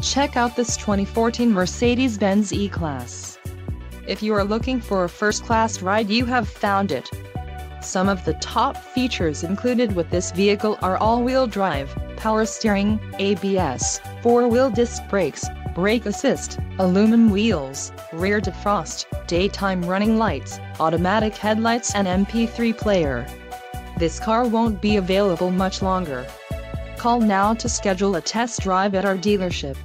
Check out this 2014 Mercedes-Benz E-Class. If you are looking for a first-class ride you have found it. Some of the top features included with this vehicle are all-wheel drive, power steering, ABS, four-wheel disc brakes, brake assist, aluminum wheels, rear defrost, daytime running lights, automatic headlights and MP3 player. This car won't be available much longer. Call now to schedule a test drive at our dealership.